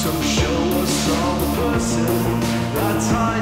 So show us all the person that's high.